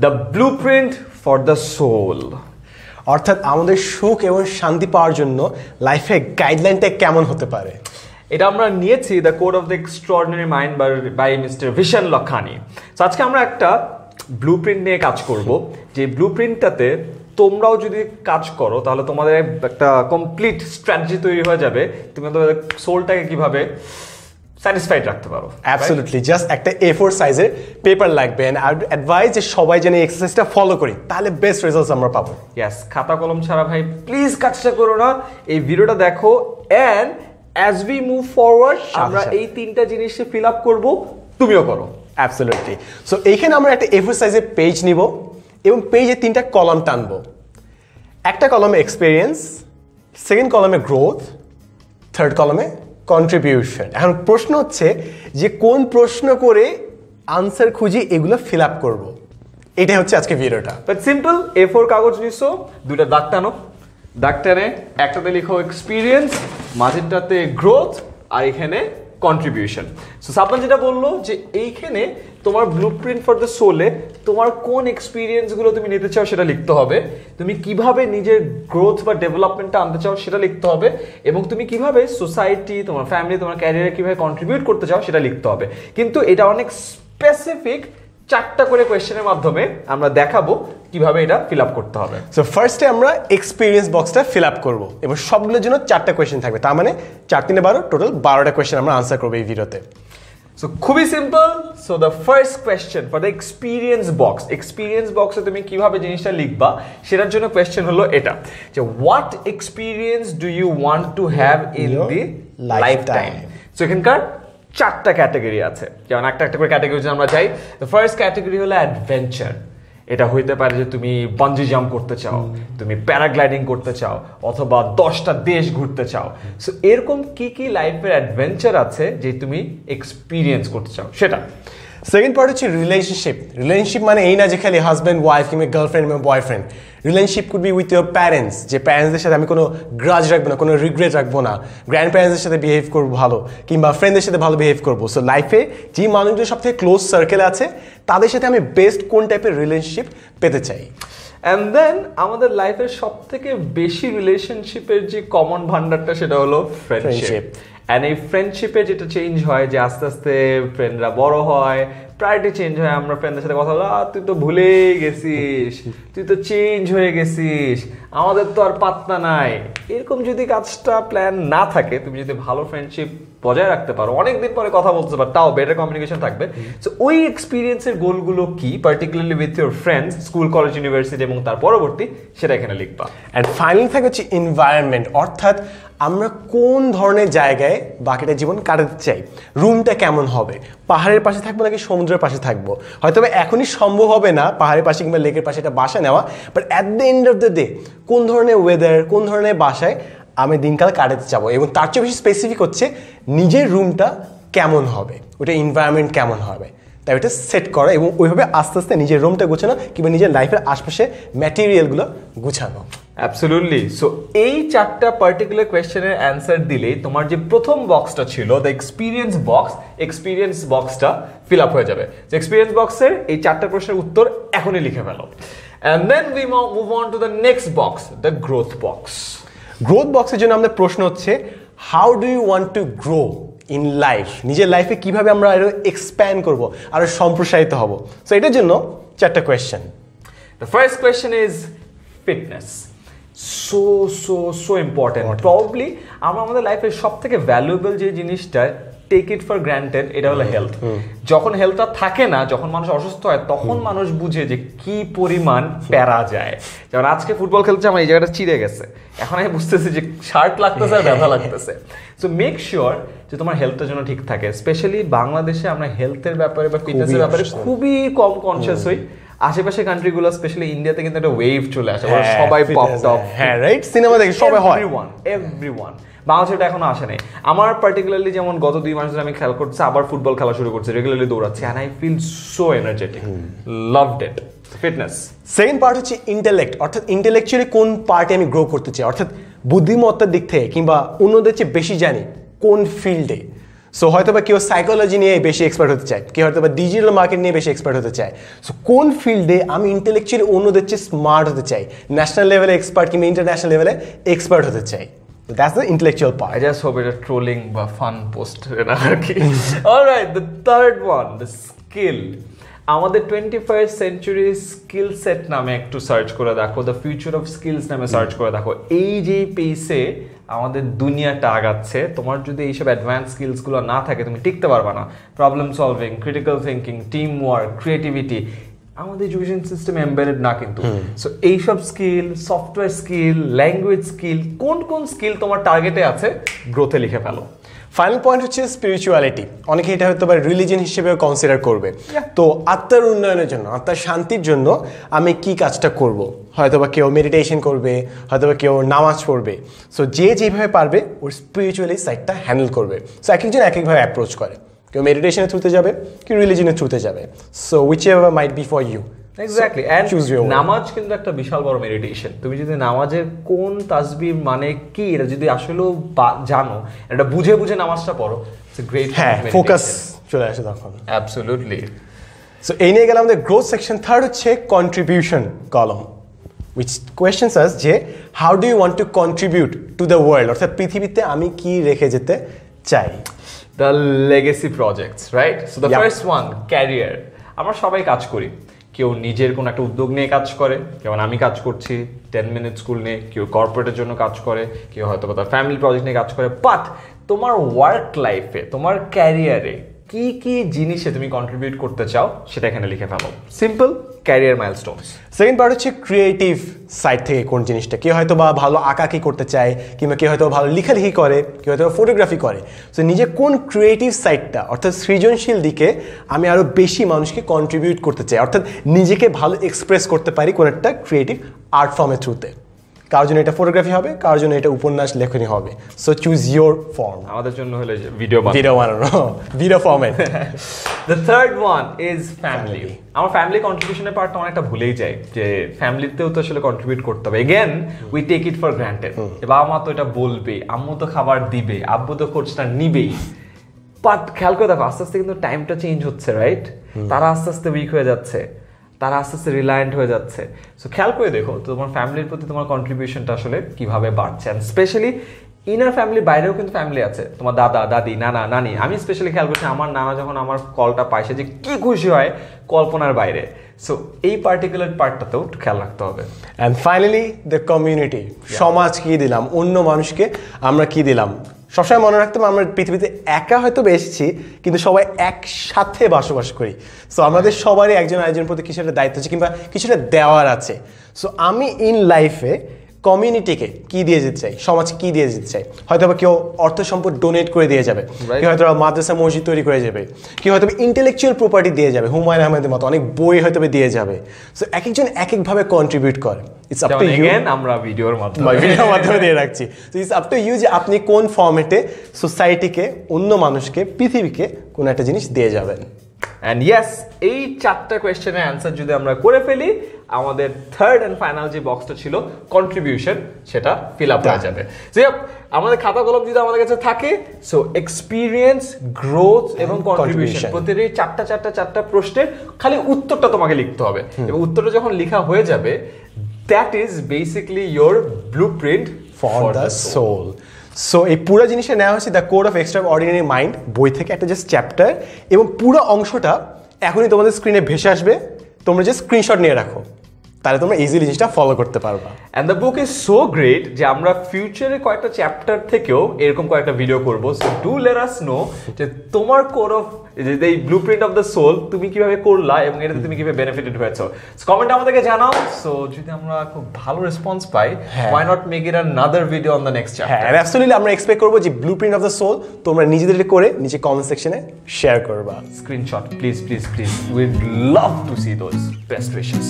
The blueprint for the soul অর্থাৎ আমাদের সুখ এবং শান্তি পাওয়ার জন্য লাইফে গাইডলাইনটা কেমন হতে পারে? এটা আমরা নিয়েছি the code of the extraordinary mind by mister Vishen তো আজকে আমরা একটা ব্লু প্রিন্ট নিয়ে কাজ করব। যে ব্লু প্রিন্টটাতে তোমরাও যদি কাজ করো তাহলে তোমাদের একটা কমপ্লিট স্ট্র্যাটেজি তৈরি হয়ে যাবে। তুমি তোমাদের সোলটাকে কীভাবে স্যাটিসফাইড রাখতে পারো অ্যাবসলিউটলি জাস্ট একটা এ ফোর সাইজের পেপার লাগবে অ্যান্ড অ্যাডভাইস যে সবাই যেন এই এক্সারসাইজটা ফলো করি তাহলে বেস্ট রেজাল্টস আমরা পাবো। ইয়াস খাতা কলম ছাড়া ভাই প্লিজ কাজটা করো না। এই ভিডিওটা দেখো and as we move forward আমরা এই তিনটা জিনিসে ফিল আপ করব তুমিও করো। অ্যাবসলিউটলি সো এইখানে আমরা একটা এ ফোর সাইজের পেজ নিব এবং পেজে তিনটা কলম টানবো। একটা কলমে এক্সপিরিয়েন্স সেকেন্ড কলমে গ্রোথ থার্ড কলমে কন্ট্রিবিউশন এখন প্রশ্ন হচ্ছে যে কোন প্রশ্ন করে আনসার খুঁজি এগুলো ফিল আপ করব। এটাই হচ্ছে আজকে ভিডিওটা। বাট সিম্পল এ ফোর কাগজ নিছো দুটা দাগ টানো। দাগ একটাতে লিখো এক্সপিরিয়েন্স মাঝেরটাতে গ্রোথ আর এখানে কন্ট্রিবিউশন সো সাবমান যেটা বলল যে এইখানে তোমার ব্লু প্রিন্ট ফর দ্য সোলে তোমার কোন এক্সপিরিয়েন্সগুলো তুমি নিতে চাও সেটা লিখতে হবে। তুমি কীভাবে নিজের গ্রোথ বা ডেভেলপমেন্টটা আনতে চাও সেটা লিখতে হবে এবং তুমি কীভাবে সোসাইটি তোমার ফ্যামিলি তোমার ক্যারিয়ারে কীভাবে কন্ট্রিবিউট করতে চাও সেটা লিখতে হবে। কিন্তু এটা অনেক স্পেসিফিক চারটা করে কোয়েশ্চেনের মাধ্যমে আমরা দেখাবো কীভাবে এটা ফিল আপ করতে হবে। সো ফার্স্টে আমরা এক্সপিরিয়েন্স বক্সটা ফিল আপ করব। এবং সবগুলোর জন্য চারটা কোয়েশ্চেন থাকবে। তার মানে চার তিনে বারো টোটাল বারোটা কোয়েশ্চেন আমরা আনসার করব এই ভিডিওতে সো খুবই simple so the first question for the experience box experience বক্সে তুমি কীভাবে জিনিসটা লিখবা? সেটার জন্য কোয়েশ্চেন হলো এটা। যে what experience do you want to have in the lifetime so এখানকার চারটা ক্যাটাগরি আছে। যেমন একটা একটা করে ক্যাটাগরি আমরা যাই দ্য ফার্স্ট ক্যাটাগরি হলো অ্যাডভেঞ্চার এটা হইতে পারে যে তুমি বাঞ্জি জাম্প করতে চাও তুমি প্যারাগ্লাইডিং করতে চাও অথবা দশটা দেশ ঘুরতে চাও। সো এরকম কি কি লাইফের অ্যাডভেঞ্চার আছে যে তুমি এক্সপিরিয়েন্স করতে চাও? সেটা। সেকেন্ড পার্ট হচ্ছে রিলেশনশিপ রিলেশনশিপ মানে এই না যে খালি হাজব্যান্ড ওয়াইফ কিংবা গার্লফ্রেন্ড কিংবা boyfriend relationship could be with your parents যে প্যারেন্টসদের সাথে আমি কোনো গ্রাজ রাখব না কোনো রিগ্রেট রাখব না। গ্র্যান্ড প্যারেন্টসদের সাথে বিহেভ করব ভালো কিংবা ফ্রেন্ডদের সাথে ভালো বিহেভ করব। সো লাইফে যে মানুষগুলো সব থেকে ক্লোজ সার্কেল আছে তাদের সাথে আমি বেস্ট কোন টাইপের রিলেশনশিপ পেতে চাই? অ্যান্ড দেন আমাদের লাইফের সব থেকে বেশি রিলেশনশিপের যে কমন ভান্ডারটা সেটা হলো ফ্রেন্ডশিপ. অ্যান্ড এই ফ্রেন্ডশিপে যেটা চেঞ্জ হয় যে আস্তে আস্তে ফ্রেন্ডরা বড় হয় প্রায়োরিটি চেঞ্জ হয়, আমরা ফ্রেন্ডের সাথে কথা বলো তুই তো ভুলেই গেছিস, তুই তো চেঞ্জ হয়ে গেছিস, আমাদের তো আর পাত্তা নাই। এরকম যদি কাজটা প্ল্যান না থাকে, তুমি যদি ভালো ফ্রেন্ডশিপ বজায় রাখতে পারো। অনেকদিন পরে কথা বলতে পারো তাও বেটার কমিউনিকেশন থাকবে। সো ওই এক্সপিরিয়েন্সের গোলগুলো কি? Particularly with your friends school college university এবং তার পরবর্তী সেটা এখানে লিখবা। অ্যান্ড ফাইনাল থাকে হচ্ছে এনভায়রনমেন্ট অর্থাৎ আমরা কোন ধরনের জায়গায় বাকিটা জীবন কাটাতে চাই? রুমটা কেমন হবে? পাহাড়ের পাশে থাকব নাকি সমুদ্রের পাশে থাকব? হয়তো এখনই সম্ভব হবে না পাহাড়ের পাশে কিংবা লেকের পাশে একটা বাসা নেওয়া but at the end of the day কোন ধরনের ওয়েদার কোন ধরনের বাসায় আমি দিনকাল কাটাতে চাবো এবং তার চেয়ে বেশি স্পেসিফিক হচ্ছে নিজের রুমটা কেমন হবে, ওটা এনভায়রনমেন্ট কেমন হবে। তাই ওটা সেট করা এবং ওইভাবে আস্তে আস্তে নিজের রুমটা গোছানো কিংবা নিজের লাইফের আশপাশে ম্যাটেরিয়ালগুলো গুছানো। অ্যাবসলিউটলি সো এই চারটা পার্টিকুলার কোয়েশ্চেনের অ্যান্সার দিলেই তোমার যে প্রথম বক্সটা ছিল দ্য এক্সপিরিয়েন্স বক্স এক্সপিরিয়েন্স বক্সটা ফিল আপ হয়ে যাবে। এক্সপিরিয়েন্স বক্সের এই চারটা প্রশ্নের উত্তর এখনই লিখে ফেলো। And then we move on to the next box the growth box growth বক্সের জন্য আমাদের প্রশ্ন হচ্ছে how do you want to grow in life নিজের লাইফে কীভাবে আমরা আরও এক্সপ্যান্ড করব আরও সম্প্রসারিত হব? সো এটার জন্য চারটা question the first question is fitness so so so important probably আমরা আমাদের লাইফের সব থেকে ভ্যালুয়েবল যে জিনিসটা টেক ইট ফর গ্রান্টেড এটা হলো হেলথ যখন হেলথটা থাকে না যখন মানুষ অসুস্থ হয় তখন মানুষ বুঝে যে কি পরিমাণ প্যারা যায়। যেমন আজকে ফুটবল খেলছে আমার এই জায়গাটা চিড়ে গেছে। এখন আমি বুঝতেছি যে শার্ট লাগতেছে আর ব্যথা লাগতেছে। সো মেক শিওর যে তোমার হেলথের জন্য ঠিক থাকে। স্পেশালি বাংলাদেশে আমরা হেলথের ব্যাপারে বা ফিটনেসের ব্যাপারে খুবই কম কনসিয়াস হই। আশেপাশে কান্ট্রিগুলো স্পেশালি ইন্ডিয়াতে কিন্তু একটা ওয়েভ চলে আসে। সবাই পপ টপ হ্যাঁ রাইট সিনেমা দেখে সবাই হয়। এভরিওয়ান এভরিওয়ান বাংলাদেশে এটা এখনও আসে নাই। আমার পার্টিকুলারলি যেমন গত দুই মাস ধরে আমি খেয়াল করছি আবার ফুটবল খেলা শুরু করছি regularly দৌড়াচ্ছি and I feel so energetic loved it fitness second part হচ্ছে ইন্টেলেক্ট অর্থাৎ ইন্টেলেকচুয়ালি কোন পার্টে আমি গ্রো করতে চাই? অর্থাৎ বুদ্ধিমত্তার দিক থেকে কিংবা অন্যদের চেয়ে বেশি জানি কোন ফিল্ডে সো হয়তো বা কেউ সাইকোলজি নিয়ে বেশি এক্সপার্ট হতে চায়, কেউ হয়তো বা ডিজিটাল মার্কেট নিয়ে বেশি এক্সপার্ট হতে চায়। সো কোন ফিল্ডে আমি ইন্টেলেকচুয়ালি অন্যদের চেয়ে স্মার্ট হতে চাই? ন্যাশনাল লেভেলে এক্সপার্ট কিংবা ইন্টারন্যাশনাল লেভেলে এক্সপার্ট হতে চাই। That's the intellectual part I just hope এটা ট্রোলিং বা ফান পোস্ট আর কি। অলরাইট দ্য স্কিল আমাদের twenty first century skill set নামে একটু সার্চ করে দেখো দ্য ফিউচার অফ স্কিলস নামে সার্চ করে দেখো। এই যে পেসে আমাদের দুনিয়াটা আগাচ্ছে। তোমার যদি এইসব অ্যাডভান্স স্কিলসগুলো না থাকে তুমি টিকতে পারবে না। Problem solving critical thinking team work creativity আমাদের এডুকেশন সিস্টেম এমবেডেড না কিন্তু। সো এইসব skill software skill language skill কোন কোন স্কিল তোমার টার্গেটে আছে গ্রোথে লিখে ফেলো। ফাইনাল পয়েন্ট হচ্ছে স্পিরিচুয়ালিটি অনেকে এটা হয়তো বা রিলিজিয়ন হিসেবেও কনসিডার করবে। তো আত্মার উন্নয়নের জন্য আত্মার শান্তির জন্য আমি কি কাজটা করব? হয়তো বা কেউ মেডিটেশন করবে হয়তো বা কেউ নামাজ পড়বে। সো যে যেভাবে পারবে ওর স্পিরিচুয়ালি সাইডটা হ্যান্ডেল করবে। সো এক একজন এক একভাবে অ্যাপ্রোচ করে। কেউ মেডিটেশনের থ্রুতে যাবে কেউ রিলিজনের থ্রুতে যাবে। So whichever might be for you exactly your নামাজ কিন্তু একটা বিশাল বড় মেডিটেশন তুমি যদি নামাজের কোন তাসবির মানে কি এটা যদি আসলেও জানো এটা বুঝে বুঝে নামাজটা পড়ো গ্রেট হ্যাঁ ফোকাস চলে আসে তখন। অ্যাবসলিউটলি সো এই নিয়ে গেলে আমাদের গ্রোথ সেকশন থার্ড হচ্ছে contribution column which questions us যে how do you want to contribute to the world অর্থাৎ পৃথিবীতে আমি কি রেখে যেতে চাই? The legacy projects right so the first one career আমরা সবাই কাজ করি। কেউ নিজের কোনো একটা উদ্যোগ নিয়ে কাজ করে যেমন আমি কাজ করছি টেন মিনিট স্কুল নিয়ে কেউ কর্পোরেটের জন্য কাজ করে, কেউ হয়তো তার ফ্যামিলি প্রজেক্ট নিয়ে কাজ করে বাট তোমার ওয়ার্ক লাইফে তোমার ক্যারিয়ারে কি কি জিনিসে তুমি কন্ট্রিবিউট করতে চাও সেটা এখানে লিখে ফেলো। Simple career milestones second part হচ্ছে ক্রিয়েটিভ সাইড থেকে কোন জিনিসটা। কেউ হয়তো বা ভালো আঁকাকি করতে চায়, কিংবা কেউ হয়তো ভালো লেখালেখি করে কেউ হয়তো ফটোগ্রাফি করে। সো নিজে কোন ক্রিয়েটিভ সাইডটা অর্থাৎ সৃজনশীল দিকে আমি আরও বেশি মানুষকে কন্ট্রিবিউট করতে চাই, অর্থাৎ নিজেকে ভালো এক্সপ্রেস করতে পারি কোন একটা ক্রিয়েটিভ আর্ট ফর্মের থ্রুতে কারোর জন্য এটা ফটোগ্রাফি হবে কারোর জন্য এটা উপন্যাস লেখনী হবে। সো চুজ ইয়োর ফর্ম আমাদের জন্য হলে ভিডিও ভিডিও বানানো। Video format the third one is family আমার ফ্যামিলি কন্ট্রিবিউশনের পার্টটা অনেকটা ভুলেই যাই যে ফ্যামিলিতেও তো আসলে কন্ট্রিবিউট করতে হবে। Again we take it for granted বাবা মা তো এটা বলবে আম্মু তো খাবার দিবে আব্বু তো খোঁজটা নিবেই। বাট খেয়াল করে দেখো আস্তে আস্তে কিন্তু টাইমটা চেঞ্জ হচ্ছে রাইট তারা আস্তে আস্তে উইক হয়ে যাচ্ছে। তারা আস্তে আস্তে রিলায়েন্ট হয়ে যাচ্ছে। সো খেয়াল করে দেখো তোমার ফ্যামিলির প্রতি তোমার কন্ট্রিবিউশনটা আসলে কীভাবে বাড়ছে। অ্যান্ড স্পেশালি ইনার ফ্যামিলির বাইরেও কিন্তু ফ্যামিলি আছে। তোমার দাদা দাদি নানা নানি। আমি স্পেশালি খেয়াল করছি আমার নানা যখন আমার কলটা পায় সে যে কি খুশি হয় কল্পনার বাইরে। সো এই পার্টিকুলার পার্টটাতেও একটু খেয়াল রাখতে হবে। অ্যান্ড ফাইনালি দ্য কমিউনিটি সমাজ কি দিলাম? অন্য মানুষকে আমরা কি দিলাম? সবসময় মনে রাখতে হবে আমরা পৃথিবীতে একা হয়তো এসেছি, কিন্তু সবাই একসাথে বসবাস করি। সো আমাদের সবারই একজন আরেকজনের প্রতি কিছু একটা দায়িত্ব আছে কিংবা কিছুটা দেওয়ার আছে। সো আমি ইন লাইফে কমিউনিটিকে কি দিয়ে যেতে চাই সমাজ কি দিয়ে যেতে চাই হয়তো বা কেউ অর্থ সম্পদ ডোনেট করে দিয়ে যাবে কেউ হয়তো মাদ্রাসা মসজিদ তৈরি করে যাবে কেউ হয়তো ইন্টেলেকচুয়াল প্রপার্টি দিয়ে যাবে হুমায়ুন আহমেদের মতো অনেক বই হয়তো দিয়ে যাবে। সো এক একজন এক একভাবে কন্ট্রিবিউট করে ইটস আপ টু ইউ আমরা ভিডিওর মাধ্যমে ভিডিওর মাধ্যমে দিয়ে রাখছি। তো ইটস আপ টু ইউ যে আপনি কোন ফর্মেটে সোসাইটিকে অন্য মানুষকে পৃথিবীকে কোন একটা জিনিস দিয়ে যাবেন। অ্যান্ড ইয়েস এই চারটা কোয়েশ্চেনের অ্যান্সার যদি আমরা করে ফেলি আমাদের থার্ড অ্যান্ড ফাইনাল যে বক্সটা ছিল কন্ট্রিবিউশন সেটা ফিল আপ হয়ে যাবে। যে আমাদের খাতা কলম যদি আমাদের কাছে থাকে সো এক্সপিরিয়েন্স গ্রোথ এবং কন্ট্রিবিউশন. প্রতিটি চারটা চারটা চারটা প্রশ্নের খালি উত্তরটা তোমাকে লিখতে হবে। এবং উত্তরটা যখন লেখা হয়ে যাবে that is basically your blueprint for the soul so এই পুরো জিনিসটা নেওয়া হয়েছে the code of extraordinary mind বই থেকে একটা জাস্ট চ্যাপ্টার এবং পুরো অংশটা এখনই তোমাদের স্ক্রিনে ভেসে আসবে। তোমরা যে স্ক্রিনশট নিয়ে রাখো। তাহলে তোমরা ইজিলি জিনিসটা ফলো করতে পারবা। And the book is so great যে আমরা ফিউচারে কয়েকটা চ্যাপ্টার থেকেও এরকম কয়েকটা ভিডিও করব। So do let us know যে তোমার কোর অফ যে এই blueprint of the soul তুমি কীভাবে করলা এবং এটাতে তুমি কীভাবে বেনিফিটেড হয়েছো। কমেন্ট আমাদেরকে জানাও। সো যদি আমরা খুব ভালো রেসপন্স পাই হ্যাঁ। Why not make it another video on the next হ্যাঁ চ্যাপ্টার অ্যাবসলিটলি আমরা এক্সপেক্ট করব যে blueprint of the soul তোমরা নিজেদের করে নিচে কমেন্ট সেকশনে শেয়ার করবা। Screenshot please please please we'd love to see those best wishes